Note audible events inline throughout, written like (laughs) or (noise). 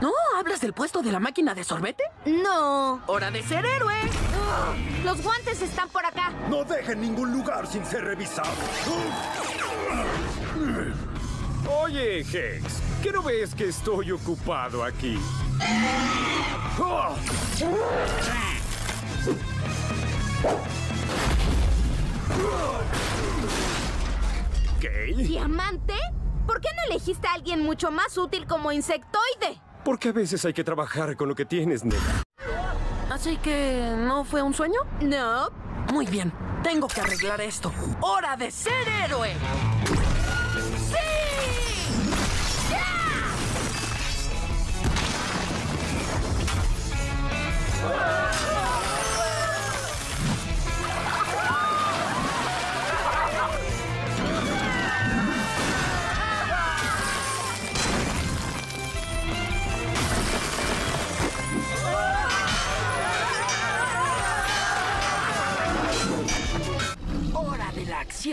¿No hablas del puesto de la máquina de sorbete? No. ¡Hora de ser héroe! Los guantes están por acá. No dejen ningún lugar sin ser revisado. Oye, Hex, ¿qué no ves que estoy ocupado aquí? ¿Qué? ¿Diamante? ¿Por qué no elegiste a alguien mucho más útil como insectoide? Porque a veces hay que trabajar con lo que tienes, nena. Así que, ¿no fue un sueño? No. Muy bien, tengo que arreglar esto. ¡Hora de ser héroe! ¡Sí! ¡Ya!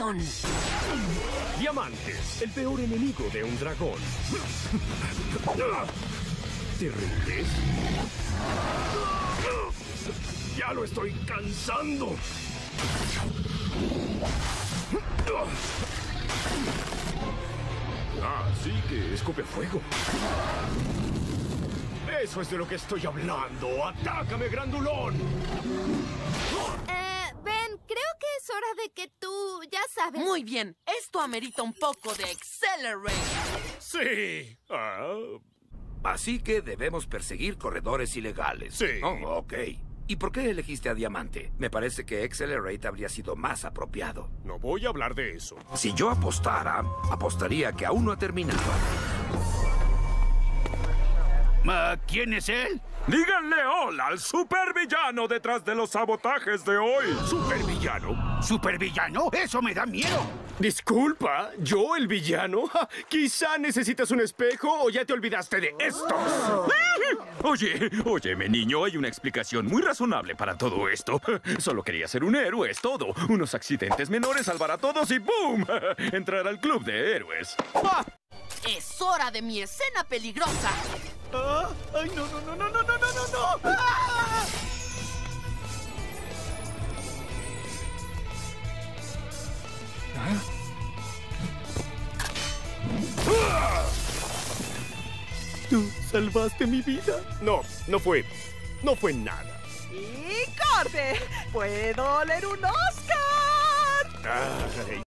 Acción! Diamantes, el peor enemigo de un dragón. ¿Te rindes? Ya lo estoy cansando. Ah, sí que escupe fuego. Eso es de lo que estoy hablando. ¡Atácame, grandulón! Eh, Ben, creo que es hora de que tú, ya sabes. Muy bien, esto amerita un poco de Accelerate. Sí. Ah, Así que debemos perseguir corredores ilegales. Sí. Oh, ok. ¿Y por qué elegiste a Diamante? Me parece que Accelerate habría sido más apropiado. no voy a hablar de eso. Si yo apostara, apostaría que aún no ha terminado. ¿Quién es él? Díganle hola al supervillano detrás de los sabotajes de hoy. ¿Supervillano? ¿Supervillano? Eso me da miedo. Disculpa, ¿yo el villano? Ja, (laughs) Quizá necesitas un espejo o ya te olvidaste de estos. Oye, óyeme, niño, hay una explicación muy razonable para todo esto. Solo quería ser un héroe, es todo. Unos accidentes menores, salvar a todos y ¡boom! Entrar al club de héroes. ¡Ah! ¡Es hora de mi escena peligrosa! Ah, ¡Ay, no, no, no, no, no, no, no, no! no. ¡Ah! Tú salvaste mi vida. No, no fue. No fue nada. ¡Y corte! ¡Puedo oler un Oscar! Ay,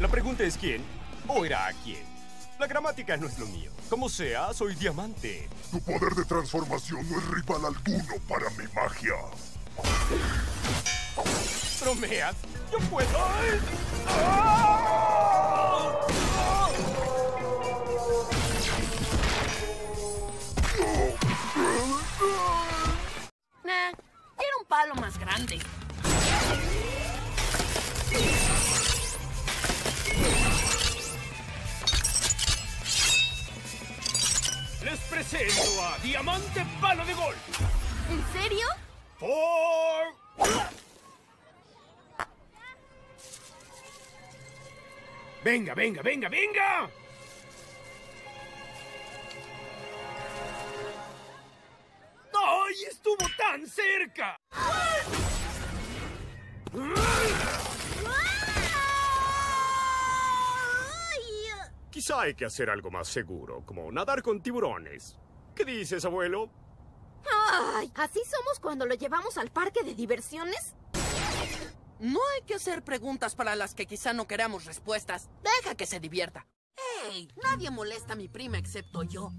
La pregunta es quién o era a quién. La gramática no es lo mío. Como sea, soy diamante. Tu poder de transformación no es rival alguno para mi magia. ¿Bromeas? ¡Yo puedo! ¡Ay! ¡Ah! Nah, era un palo más grande. Les presento a Diamante Palo de Gol. ¿En serio? Por... Venga, venga, venga, venga. ¡Ay, estuvo tan cerca! Quizá hay que hacer algo más seguro, como nadar con tiburones. ¿Qué dices, abuelo? ¡Ay! ¿Así somos cuando lo llevamos al parque de diversiones? No hay que hacer preguntas para las que quizá no queramos respuestas. Deja que se divierta. ¡Hey! Nadie molesta a mi prima excepto yo.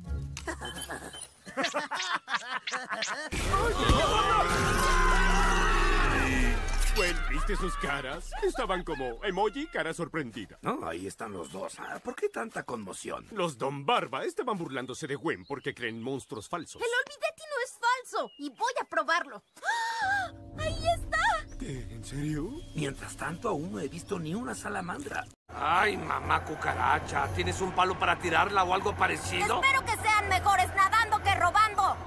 (laughs) (laughs) ¿viste sus caras? Estaban como emoji, cara sorprendida. No, ahí están los dos. Ah, ¿Por qué tanta conmoción? Los Don Barba estaban burlándose de Gwen porque creen monstruos falsos. El Olvidetti no es falso y voy a probarlo. ¡Ah! ¡Ahí está! ¿Qué? ¿En serio? Mientras tanto, aún no he visto ni una salamandra. Ay, mamá cucaracha, ¿tienes un palo para tirarla o algo parecido? Espero que sean mejores nadando que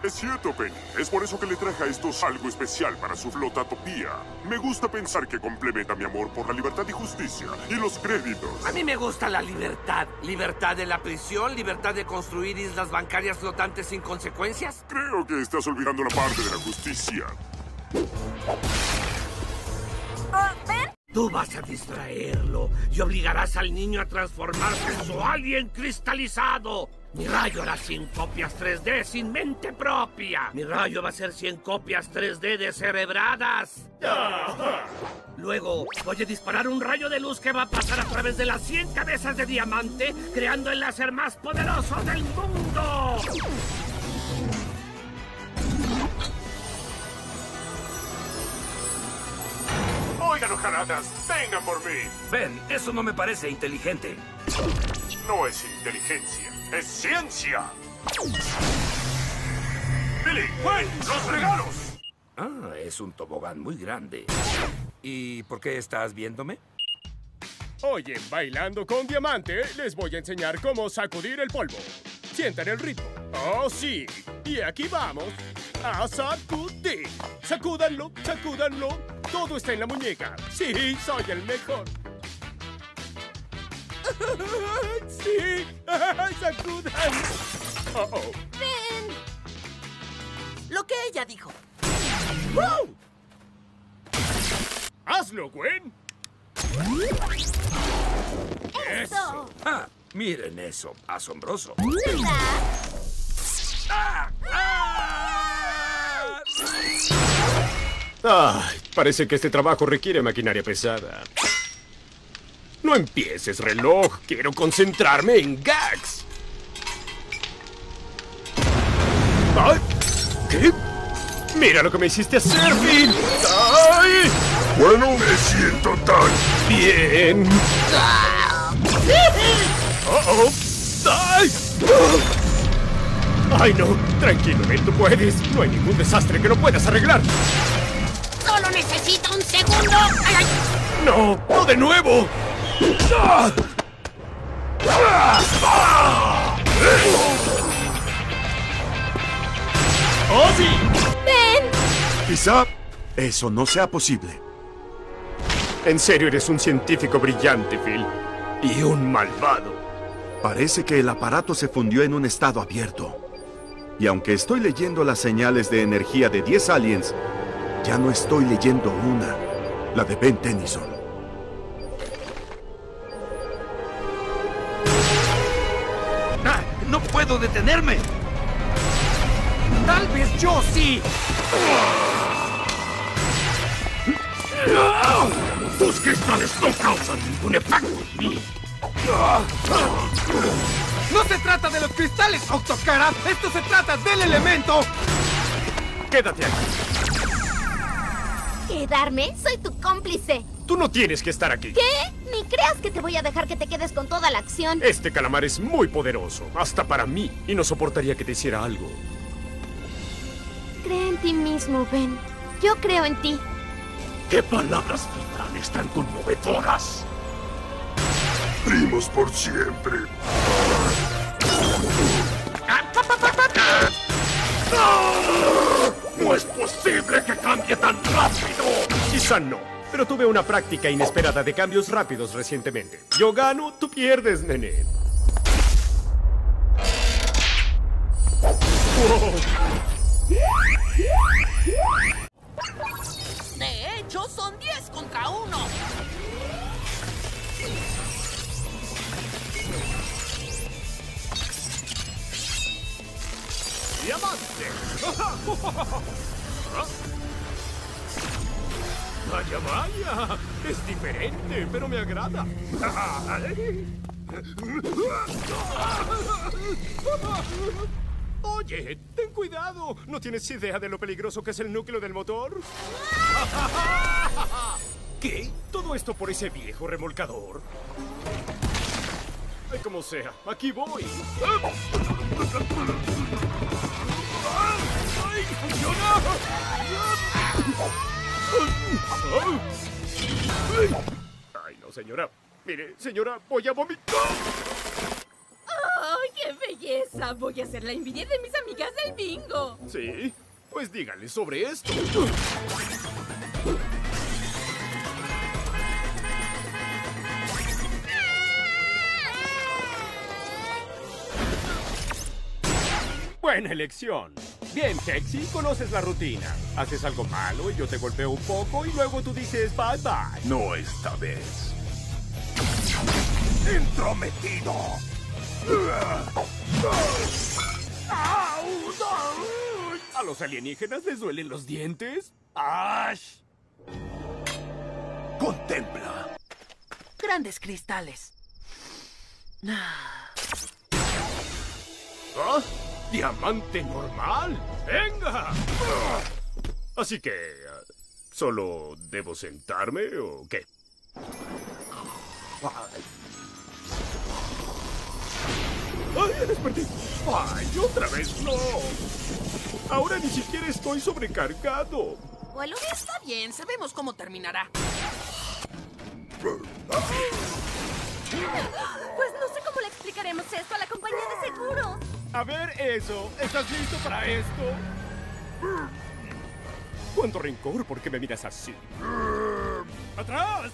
Es cierto, Penny. Es por eso que le traje a estos algo especial para su flotatopía. Me gusta pensar que complementa mi amor por la libertad y justicia. Y los créditos. A mí me gusta la libertad. Libertad de la prisión, libertad de construir islas bancarias flotantes sin consecuencias. Creo que estás olvidando la parte de la justicia. Tú vas a distraerlo y obligarás al niño a transformarse en su alien cristalizado. Mi rayo hará 100 copias 3D sin mente propia. Mi rayo va a ser 100 copias 3D descerebradas. Luego voy a disparar un rayo de luz que va a pasar a través de las 100 cabezas de diamante, creando el láser más poderoso del mundo. Oigan, ojaladas, vengan por mí. Ben, eso no me parece inteligente. No es inteligencia, es ciencia. Billy, Gwen, los regalos. Ah, es un tobogán muy grande. ¿Y por qué estás viéndome? Oye, bailando con diamante, les voy a enseñar cómo sacudir el polvo. Sientan el ritmo. Oh, sí. Y aquí vamos. A sacudir. Sacúdanlo, sacúdanlo. Todo está en la muñeca. Sí, soy el mejor. (laughs) Sí, (laughs) sacudan. Oh, oh. ¡Ven! Lo que ella dijo. ¡Wow! ¡Hazlo, Gwen! ¡Eso! Ah, miren eso, asombroso. Ay, parece que este trabajo requiere maquinaria pesada. No empieces, reloj. Quiero concentrarme en gags. ¡Ay! ¿Qué? ¡Mira lo que me hiciste hacer, Phil! ¡Ay! Bueno, me siento tan... ¡Bien! ¡Oh, oh! ¡Ay! ¡Ay, no! Tranquilo, tú puedes. No hay ningún desastre que no puedas arreglar. ¡No! ¡No de nuevo! ¡Ah! ¡Oh, sí! ¡Ven! Quizá eso no sea posible. En serio, eres un científico brillante, Phil. Y un malvado. Parece que el aparato se fundió en un estado abierto. Y aunque estoy leyendo las señales de energía de 10 aliens, ya no estoy leyendo una, la de Ben Tennyson. ¡Ah! ¡No puedo detenerme! ¡Tal vez yo sí! Tus cristales no causan ningún efecto en mí. ¡No se trata de los cristales, Octocara! ¡Esto se trata del elemento! Quédate aquí. ¿Quedarme? Soy tu cómplice. Tú no tienes que estar aquí. ¿Qué? Ni creas que te voy a dejar que te quedes con toda la acción. Este calamar es muy poderoso, hasta para mí, y no soportaría que te hiciera algo. Cree en ti mismo, Ben. Yo creo en ti. ¡Qué palabras finales tan conmovedoras! Primos por siempre. ¡No es posible que cambie tan rápido! Quizá no, pero tuve una práctica inesperada de cambios rápidos recientemente. Yo gano, tú pierdes, nene. Wow. Vaya, vaya. Es diferente, pero me agrada. Oye, ten cuidado. ¿No tienes idea de lo peligroso que es el núcleo del motor? ¿Qué? ¿Todo esto por ese viejo remolcador? Ay, como sea, aquí voy. ¡Ay, funciona! Ay, no, señora. Mire, señora, voy a vomitar. ¡Ay, qué belleza! Voy a hacer la envidia de mis amigas del bingo. Sí, pues díganle sobre esto. Buena elección. Bien, Hexy, conoces la rutina. Haces algo malo y yo te golpeo un poco y luego tú dices bye bye. No esta vez. ¡Entrometido! ¿A los alienígenas les duelen los dientes? ¡Ash! Contempla. Grandes cristales. ¿Ah? ¡Diamante normal! ¡Venga! Así que... ah, ¿Solo debo sentarme o qué? ¡Ay, desperté! ¡Ay, otra vez no! Ahora ni siquiera estoy sobrecargado. Bueno, está bien, sabemos cómo terminará. Pues no sé cómo le explicaremos esto a la compañía de seguros. A ver eso. ¿Estás listo para esto? ¿Cuánto rencor? ¿Por qué me miras así? ¡Atrás!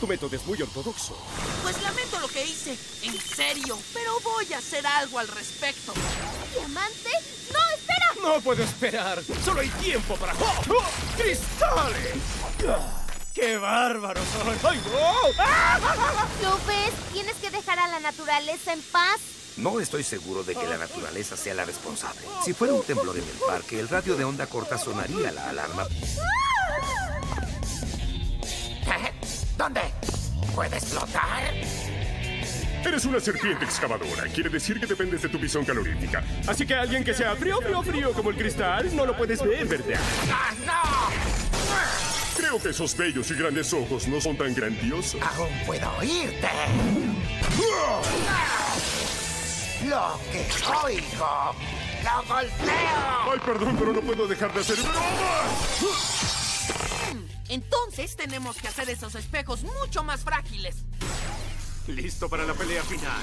Tu método es muy ortodoxo. Pues lamento lo que hice. En serio. Pero voy a hacer algo al respecto. ¿Diamante? ¡No, espera! No puedo esperar. Solo hay tiempo para... ¡Oh! ¡Oh! ¡Cristales! ¡Qué bárbaro soy! ¡Ay, no! ¿Lo ves? Tienes que dejar a la naturaleza en paz. No estoy seguro de que la naturaleza sea la responsable. Si fuera un temblor en el parque, el radio de onda corta sonaría la alarma. ¿Dónde? ¿Puede explotar? Eres una serpiente excavadora. Quiere decir que dependes de tu visión calorífica. Así que alguien que sea frío, frío, frío como el cristal, no lo puedes ver, ¿verdad? ¡Ah, no! Creo que esos bellos y grandes ojos no son tan grandiosos. Aún puedo oírte. Lo que oigo, lo golpeo. Ay, perdón, pero no puedo dejar de hacer bromas. Entonces tenemos que hacer esos espejos mucho más frágiles. ¿Listo para la pelea final?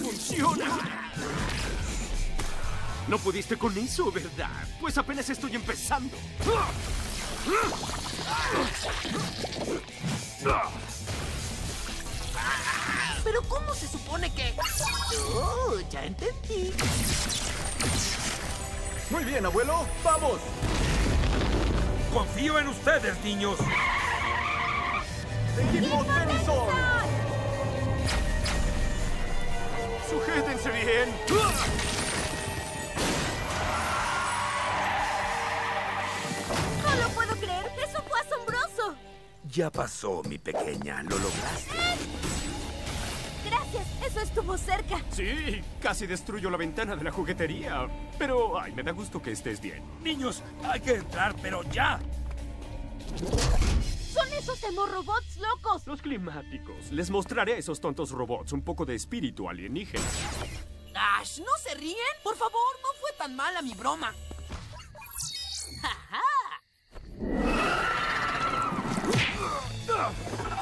¡Funciona! No pudiste con eso, ¿verdad? Pues apenas estoy empezando. Pero ¿cómo se supone que...? Oh, ya entendí. Muy bien, abuelo. ¡Vamos! Confío en ustedes, niños. ¡Equipo! ¡Sujétense bien! Ya pasó, mi pequeña. Lo lograste. Gracias. Eso estuvo cerca. Sí, casi destruyo la ventana de la juguetería. Pero, ay, me da gusto que estés bien. Niños, hay que entrar, pero ya. Son esos hemorrobots locos. Los climáticos. Les mostraré a esos tontos robots un poco de espíritu alienígena. Ash, ¿no se ríen? Por favor, no fue tan mala mi broma. (laughs)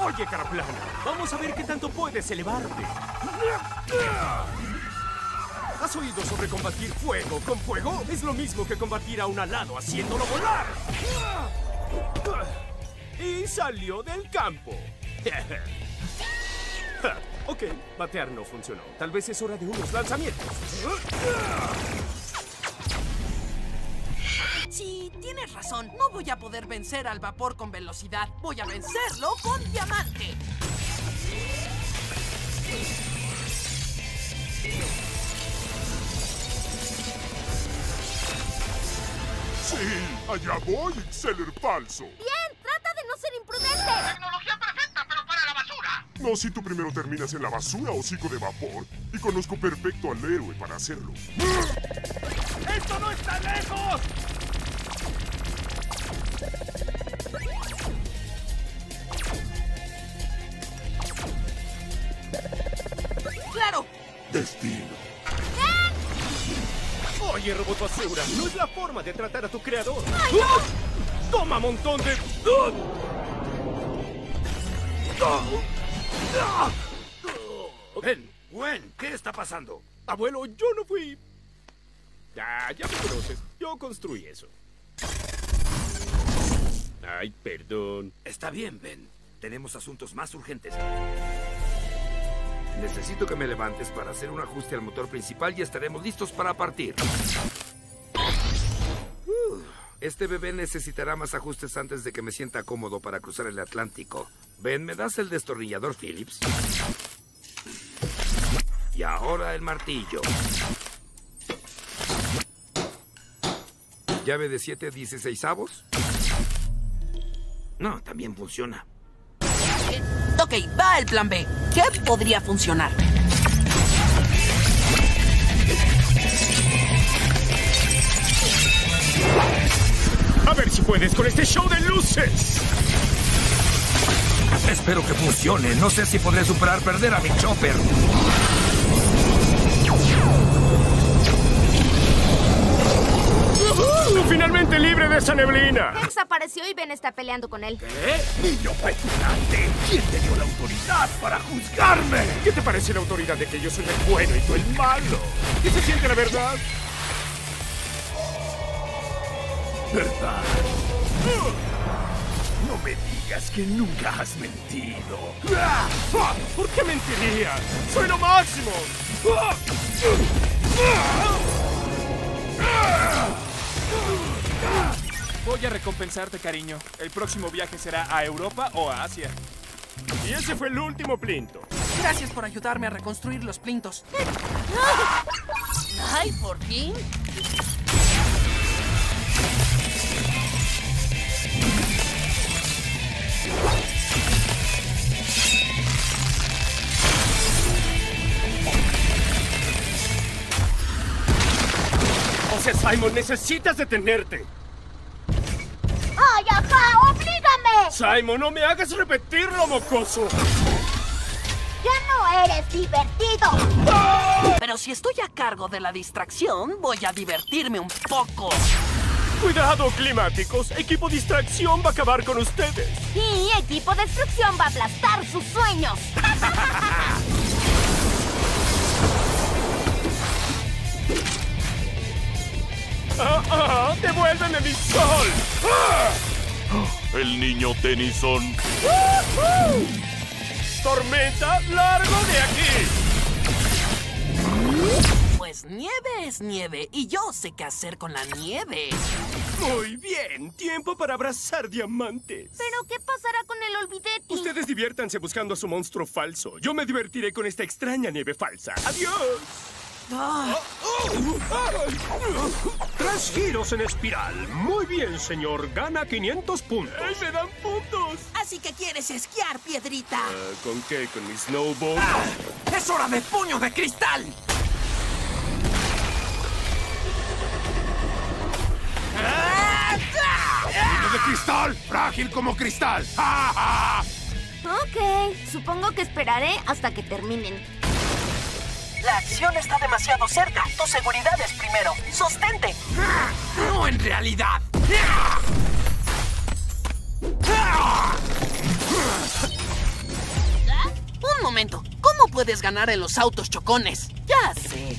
Oye, Caraplana, vamos a ver qué tanto puedes elevarte. ¿Has oído sobre combatir fuego con fuego? Es lo mismo que combatir a un alado haciéndolo volar. Y salió del campo. ok, batear no funcionó. Tal vez es hora de unos lanzamientos. Sí, tienes razón. No voy a poder vencer al vapor con velocidad. Voy a vencerlo con diamante. Sí, allá voy, Exceller falso. Bien, trata de no ser imprudente. Tecnología perfecta, pero para la basura. No, si tú primero terminas en la basura, hocico de vapor. Y conozco perfecto al héroe para hacerlo. ¡Esto no está lejos! No es la forma de tratar a tu creador. ¡Ay, no! ¡Toma, montón de... Ven, Gwen, ¿qué está pasando? Abuelo, yo no fui. Ya, ya me conoces. Yo construí eso. Ay, perdón. Está bien, Ben. Tenemos asuntos más urgentes. Necesito que me levantes para hacer un ajuste al motor principal y estaremos listos para partir. Este bebé necesitará más ajustes antes de que me sienta cómodo para cruzar el Atlántico. Ben, ¿me das el destornillador Phillips? Y ahora el martillo. ¿Llave de 7 16 avos? No, también funciona. Ok, va el plan B. ¿Qué podría funcionar? A ver si puedes con este show de luces. Espero que funcione. No sé si podré superar perder a mi chopper. Finalmente libre de esa neblina. Hex apareció y Ben está peleando con él. ¿Qué? ¡Niño petulante! ¿Quién te dio la autoridad para juzgarme? ¿Qué te parece la autoridad de que yo soy el bueno y tú el malo? ¿Qué se siente la verdad? ¿Verdad? No me digas que nunca has mentido. ¿Por qué mentiría? ¡Soy lo máximo! Voy a recompensarte, cariño. El próximo viaje será a Europa o a Asia. Y ese fue el último plinto. Gracias por ayudarme a reconstruir los plintos. Ay, por fin. Simon, necesitas detenerte. ¡Ay, ajá! ¡Oblígame! Simon, no me hagas repetirlo, mocoso. ¡Ya no eres divertido! Pero si estoy a cargo de la distracción, voy a divertirme un poco. Cuidado, climáticos. Equipo distracción va a acabar con ustedes. Y equipo destrucción va a aplastar sus sueños. (laughs) ¡Ah, ah! ¡Devuélveme mi sol! ¡Ah! El niño Tennyson. ¡Tormenta, largo de aquí! Pues nieve es nieve y yo sé qué hacer con la nieve. Muy bien, tiempo para abrazar diamantes. ¿Pero qué pasará con el olvidetti? Ustedes diviértanse buscando a su monstruo falso. Yo me divertiré con esta extraña nieve falsa. ¡Adiós! Tres giros en espiral. Muy bien, señor. Gana 500 puntos. ¡Ay, me dan puntos! Así que quieres esquiar, piedrita. Ah, ¿Con qué? ¿Con mi snowboard? ¡Es hora de puño de cristal! ¡Niño de cristal! ¡Frágil como cristal! ¡Ja, ja! Ok, supongo que esperaré hasta que terminen. La acción está demasiado cerca. Tu seguridad es primero. ¡Sostente! ¡No en realidad! Un momento. ¿Cómo puedes ganar en los autos chocones? Ya sé.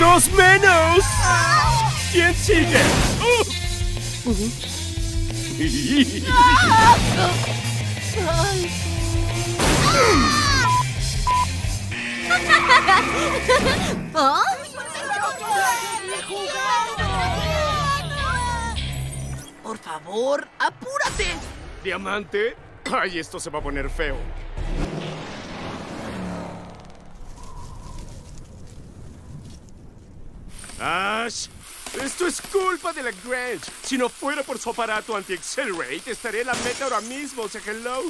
¡Dos menos! ¿Quién sigue? Uh. Por favor, apúrate. ¿Diamante? Ay, esto se va a poner feo. Esto es culpa de la Grange. Si no fuera por su aparato anti-accelerate, estaría en la meta ahora mismo. O sea, hello.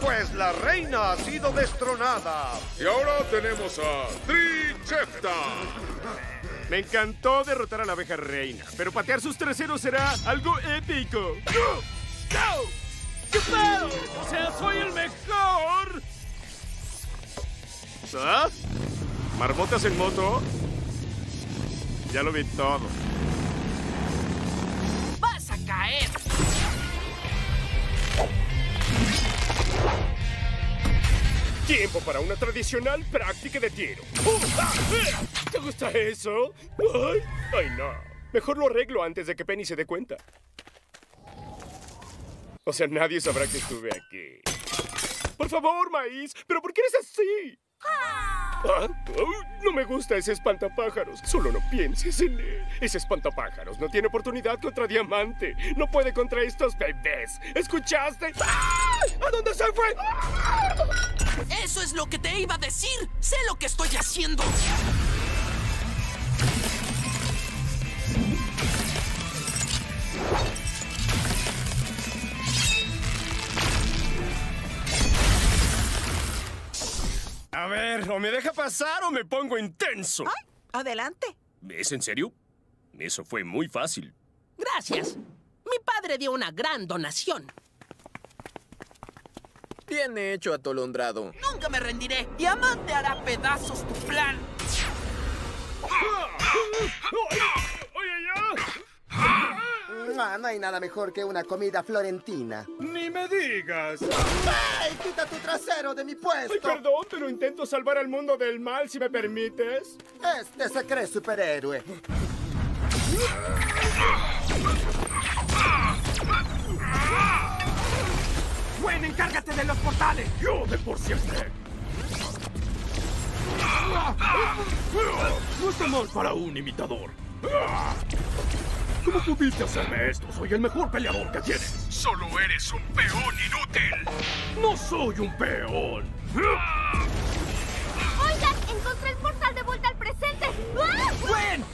Pues la reina ha sido destronada. Y ahora tenemos a Trichefta. Me encantó derrotar a la abeja reina, pero patear sus traseros será algo épico. ¡Go! ¡Go! ¡Qué pedo! O sea, soy el mejor. ¿Ah? ¿Marmotas en moto? Ya lo vi todo. ¡Vas a caer! Tiempo para una tradicional práctica de tiro. ¡Uh! ¡Ah! ¡Eh! ¿Te gusta eso? ¡Ay! ¡Ay, no! Mejor lo arreglo antes de que Penny se dé cuenta. O sea, nadie sabrá que estuve aquí. Por favor, Maíz, ¿pero por qué eres así? Ah, oh, no me gusta ese espantapájaros. Solo no pienses en él. Ese espantapájaros no tiene oportunidad contra Diamante. No puede contra estos bebés. ¿Escuchaste? ¡Ah! ¿A dónde se fue? Eso es lo que te iba a decir. Sé lo que estoy haciendo. A ver, o me deja pasar o me pongo intenso. Adelante. ¿Es en serio? Eso fue muy fácil. Gracias. Mi padre dio una gran donación. Bien hecho, atolondrado. Nunca me rendiré. Diamante hará pedazos tu plan. Ah, no hay nada mejor que una comida florentina. ¡Ni me digas! ¡Ey, quita tu trasero de mi puesto! Ay, perdón, pero intento salvar al mundo del mal, si me permites. Este se cree superhéroe. Gwen, encárgate de los portales. Yo de por siempre. No está mal para un imitador. ¿Cómo pudiste hacerme esto? Soy el mejor peleador que tienes. Solo eres un peón inútil. No soy un peón. Oigan, encontré el portal de vuelta al presente. ¡Ah! ¡Gwen!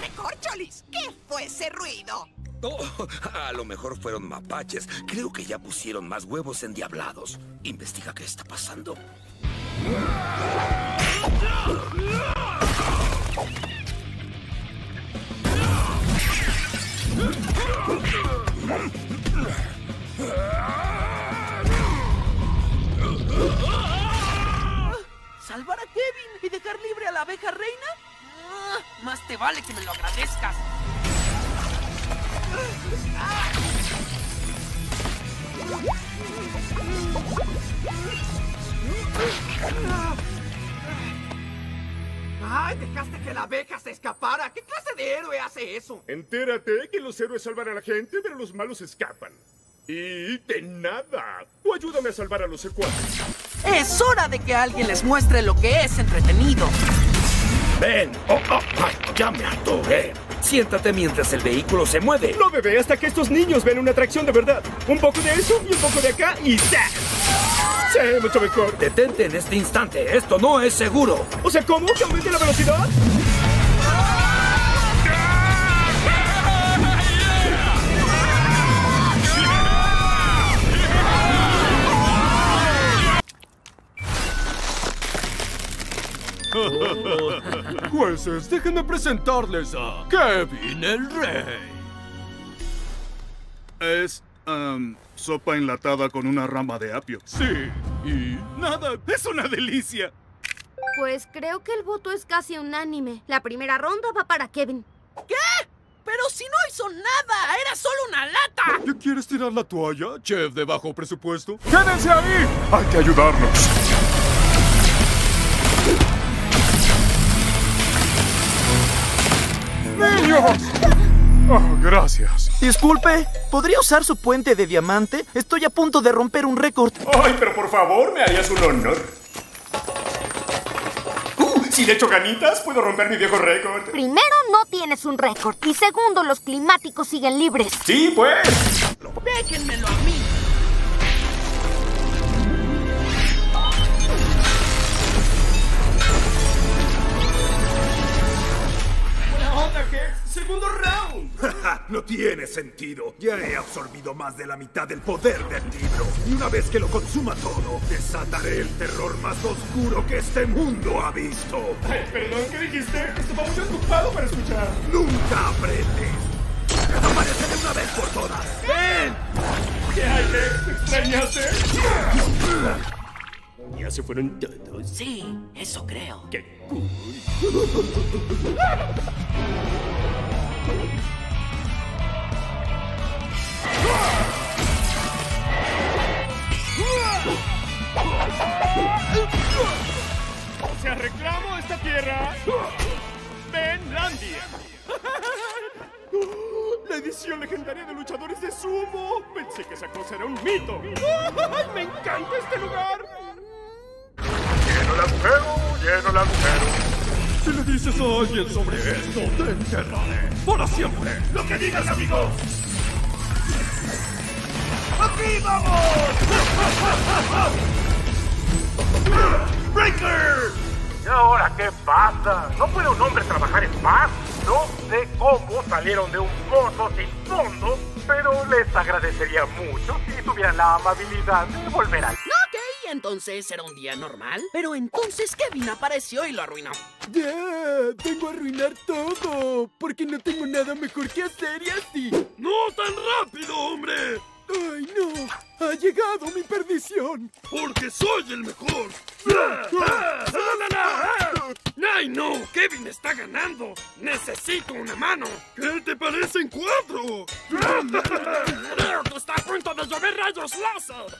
¡Recorcholis! ¿Qué fue ese ruido? Oh, a lo mejor fueron mapaches. Creo que ya pusieron más huevos endiablados. Investiga qué está pasando. ¿Salvar a Kevin y dejar libre a la abeja reina? Ah, Más te vale que me lo agradezcas. ¡Ay, dejaste que la abeja se escapara! ¿Qué clase de héroe hace eso? Entérate que los héroes salvan a la gente, pero los malos escapan. Y de nada. O ayúdame a salvar a los secuaces. Es hora de que alguien les muestre lo que es entretenido. Ven. Oh, oh, ay, ya me atoré. Siéntate mientras el vehículo se mueve. No, bebé, hasta que estos niños ven una atracción de verdad. Un poco de eso y un poco de acá y ¡ya! Sí, mucho mejor. Detente en este instante. Esto no es seguro. O sea, ¿cómo? ¿Que aumente la velocidad? Jueces, déjenme presentarles a Kevin el Rey. Es, um, sopa enlatada con una rama de apio. Sí, y nada, es una delicia. Pues creo que el voto es casi unánime. La primera ronda va para Kevin. ¿Qué? Pero si no hizo nada, era solo una lata. ¿Ya quieres tirar la toalla, chef de bajo presupuesto? ¡Quédense ahí! Hay que ayudarnos. ¡Niños! Oh, gracias. Disculpe, ¿podría usar su puente de diamante? Estoy a punto de romper un récord. Ay, pero por favor, me harías un honor. Uh, si le echo ganitas, puedo romper mi viejo récord. Primero, no tienes un récord. Y segundo, los climáticos siguen libres. Sí, pues. Déjenmelo a mí. Buena onda, Hex. Segundo round. (laughs) no tiene sentido. Ya he absorbido más de la mitad del poder del libro. Y una vez que lo consuma todo, desataré el terror más oscuro que este mundo ha visto. Ay, perdón, ¿qué dijiste? Estaba muy ocupado para escuchar. Nunca aprendes. Desaparece de una vez por todas. ¡Ven! ¿Qué hay, Hex? extrañaste? Ya se fueron todos. Sí, eso creo. ¡Qué cool! (laughs) Se reclamo esta tierra. Benlandia. La edición legendaria de luchadores de sumo. Pensé que esa cosa era un mito. ¡Ay, me encanta este lugar! Lleno el agujero, lleno el agujero. Si le dices a alguien sobre esto, te enterraré. Para siempre. Lo que digas, amigos. ¡Aquí vamos! (laughs) ¡Breaker! ¿Y ahora qué pasa? ¿No puede un hombre trabajar en paz? No sé cómo salieron de un pozo sin fondo, pero les agradecería mucho si tuvieran la amabilidad de volver al... Entonces era un día normal. Pero entonces Kevin apareció y lo arruinó. Ya, vengo a arruinar todo, porque no tengo nada mejor que hacer y así. ¡No tan rápido, hombre! ¡Ay, no! ¡Ha llegado mi perdición! ¡Porque soy el mejor! ¡Ay, no! ¡Kevin está ganando! ¡Necesito una mano! ¿Qué te parecen cuatro? ¡Creo que está a punto de llover rayos láser!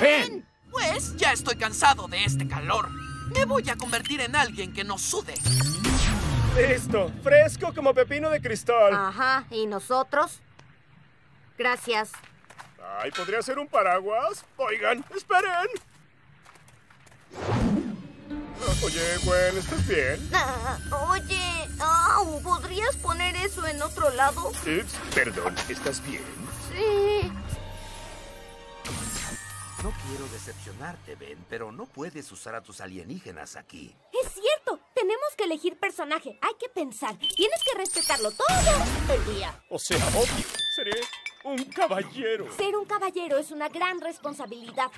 ¡Ven! Pues ya estoy cansado de este calor. Me voy a convertir en alguien que no sude. Listo, fresco como pepino de cristal. Ajá, ¿y nosotros? Gracias. Ay, ¿podría ser un paraguas? Oigan, esperen. Oye, Gwen, ¿estás bien? Ah, oye, au, ¿podrías poner eso en otro lado? Ups, perdón, ¿estás bien? Sí. No quiero decepcionarte, Ben, pero no puedes usar a tus alienígenas aquí. Es cierto, tenemos que elegir personaje. Hay que pensar. Tienes que respetarlo todo el día. O sea, obvio, seré un caballero. Ser un caballero es una gran responsabilidad.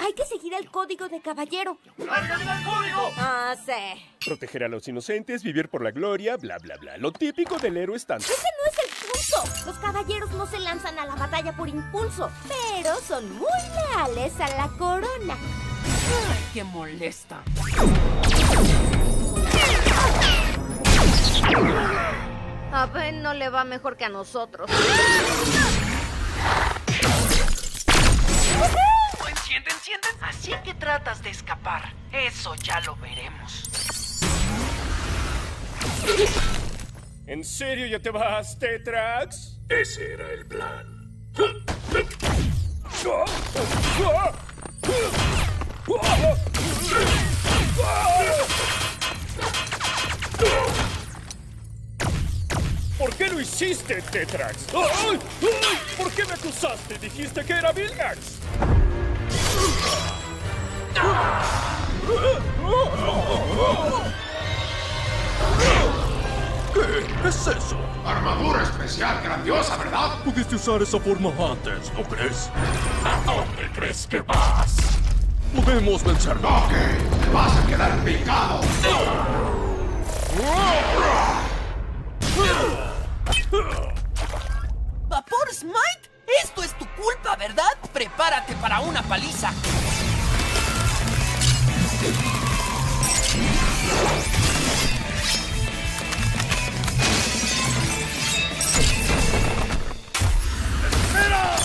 Hay que seguir el código de caballero. ¡Lárgame del código! Ah, sí. Proteger a los inocentes, vivir por la gloria, bla, bla, bla. Lo típico del héroe estándar. Ese no es el punto. Los caballeros no se lanzan a la batalla por impulso, pero son muy leales a la corona. Ay, qué molesta. A Ben no le va mejor que a nosotros. Enciende, enciende. Así que tratas de escapar. Eso ya lo veremos. ¿En serio ya te vas, Tetrax? Ese era el plan. (laughs) ¿Por qué lo hiciste, Tetrax? ¡Ay! ¡Ay! ¿Por qué me acusaste? Dijiste que era Vilgax. ¿Qué es eso? Armadura especial grandiosa, ¿verdad? Pudiste usar esa forma antes, ¿no crees? ¿A dónde crees que vas? Podemos vencerlo. Ok, te vas a quedar picado. ¡Vapor Smite! Esto es tu culpa, ¿verdad? Prepárate para una paliza.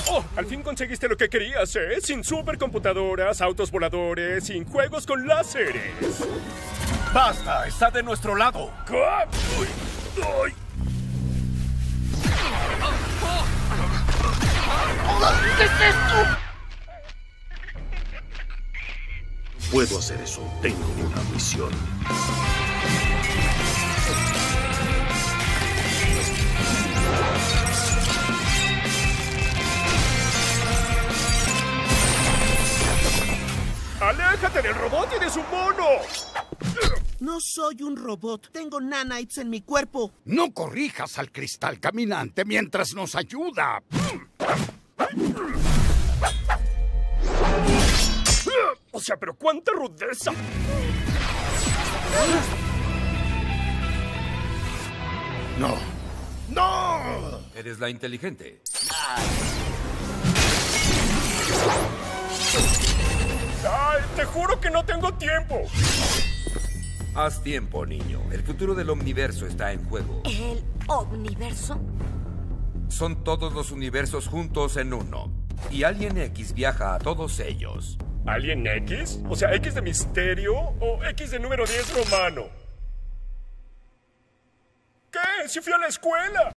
¡Oh! Al fin conseguiste lo que querías, ¿eh? Sin supercomputadoras, autos voladores, sin juegos con láseres. ¡Basta! ¡Está de nuestro lado! ¿Qué? Uy, uy. ¿Qué es esto? Puedo hacer eso. Tengo una misión. ¡Aléjate del robot y de su mono! No soy un robot. Tengo nanites en mi cuerpo. No corrijas al cristal caminante mientras nos ayuda. O sea, pero cuánta rudeza. No. ¡No! Eres la inteligente. ¡Ay, te juro que no tengo tiempo! Haz tiempo, niño. El futuro del omniverso está en juego. ¿El omniverso? Son todos los universos juntos en uno. Y Alien X viaja a todos ellos. ¿Alien X? O sea, ¿X de misterio o X de número 10 romano? ¿Qué? ¡Si fui a la escuela!